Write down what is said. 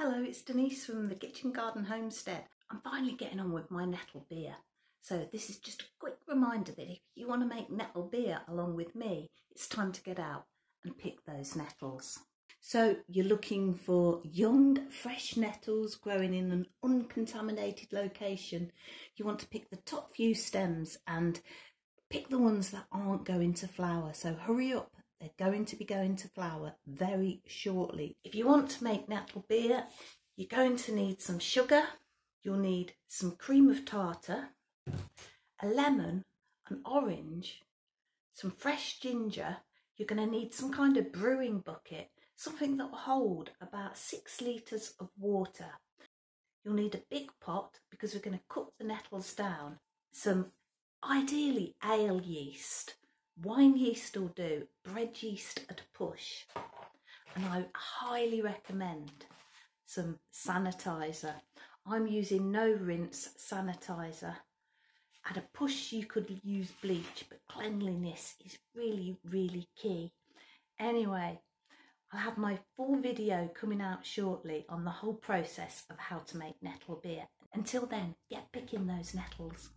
Hello, it's Denise from the Kitchen Garden Homestead. I'm finally getting on with my nettle beer. So this is just a quick reminder that if you want to make nettle beer along with me, it's time to get out and pick those nettles. So you're looking for young, fresh nettles growing in an uncontaminated location. You want to pick the top few stems and pick the ones that aren't going to flower. So hurry up they're going to be going to flower very shortly. If you want to make nettle beer, you're going to need some sugar, you'll need some cream of tartar, a lemon, an orange, some fresh ginger. You're going to need some kind of brewing bucket, something that will hold about six litres of water. You'll need a big pot because we're going to cook the nettles down. Some ideally ale yeast Wine yeast will do, bread yeast at a push. And I highly recommend some sanitizer. I'm using no rinse sanitizer. At a push you could use bleach, but cleanliness is really, really key. Anyway, I'll have my full video coming out shortly on the whole process of how to make nettle beer. Until then, get picking those nettles.